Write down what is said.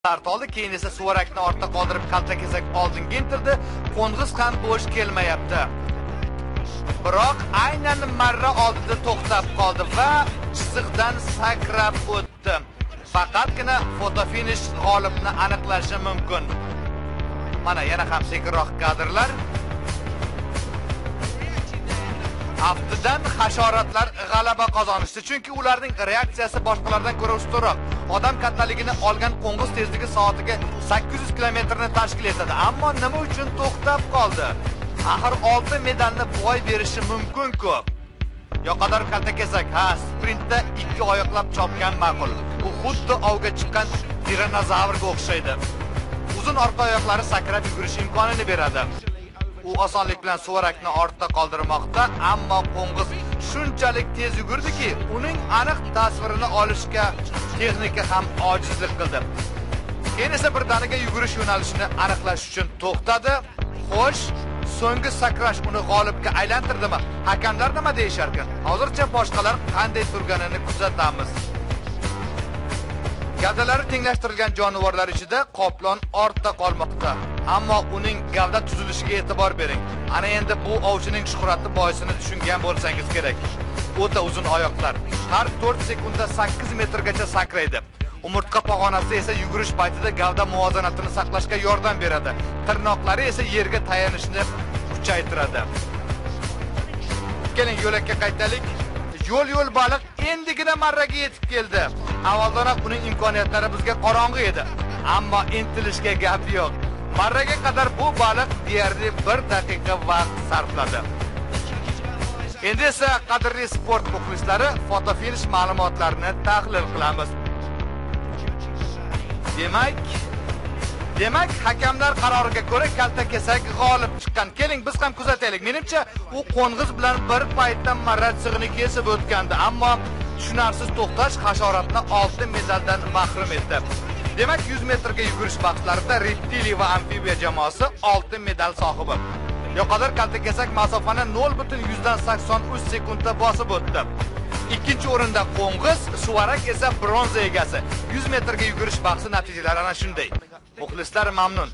start oldi keyin esa suvarakni ortda qoldirib kaltakesak oldinga intildi qo'ng'iz ham bo'sh kelmayapti. Biroq aynan marra oldida to'xtab qoldi va chiziqdan sakrab o'tdi. Faqatgina fotofinish g'olibni aniqlashi mumkin. Mana yana ham sekinroq kadrlar. Aftidan hasharotlar g'alaba qozonishdi. Chunki ularning reaksiyasi boshqalardan ko'ra ustunroq. Odam kattaligini olgan qo'ng'iz tezligi soatiga 800 kilometrni tashkil etadi. Ammo nima uchun to'xtab qoldi? Axir oltin medalni boy berishi mumkin-ku. Yoqador kaltakesak ha sprintda ikki oyoqlab chopgan ma'qul. U xuddi ovga chiqqan tiranozavrga o'xshaydi. Uzun orqa oyoqlari sakrab yugurish imkonini beradi. U osonlik bilan suvarakni ortda qoldirmoqda ammo qo'ng'iz shunchalik tez yugurdiki uning aniq tasvirini olishga texnika ham ojizlik qildi. Keyin esa birdaniga yugurish yo'nalishini aniqlash uchun to'xtadi. Xo'sh so'nggi sakrash uni g'olibga aylantirdimi? Hakamlar nima deyisharkan? Hozircha boshqalar qanday turganini kuzatamiz. Gavdalari tenglashtirilgan jonivorlar ichida qoplon ortda qolmoqda. Ammo uning gavda tuzilishiga e'tibor bering. Ana endi bu ovchining shuhrati boisini tushungan bo'lsangiz kerak. O'ta uzun oyoqlar. Har 4 sekundda 8 metrgacha sakraydi. Umurtqa pog'onasi esa yugurish paytida gavda muvozanatini saqlashga yordam beradi. Tirnoqlari esa yerga tayanishni kuchaytiradi. Keling yo'lakka qaytaylik. Yo'l yo'l baliq endigina marraga yetib keldi. Avvalroq uning imkoniyatlari bizga qorong'i edi. Ammo intilishga gap yo'q. Marraga qadar bu baliq deyarli bir daqiqa vaqt sarfladi. Endi esa qadrli sport muxlislari fotofinish ma'lumotlarini tahlil qilamiz. Demak demak hakamlar qaroriga ko'ra kaltakesak g'olib chiqqan. Keling biz ham kuzataylik. Menimcha u qo'ng'iz bilan bir paytda maratsig'ini kesib o'tgandi ammo tushunarsiz to'xtash hasharotni oltin medaldan mahrum etdi. Demak 100 metrga yugurish bahslarida reptiliya va amfibiya jamoasi oltin medal sohibi. Yoqador kaltakesak masofani 0.183 sekundda bosib o'tdi. Ikkinchi o'rinda qo'ng'iz suvarak esa bronza egasi. 100 metrga yugurish bahsi natijalari ana shunday. Muhlisler memnun.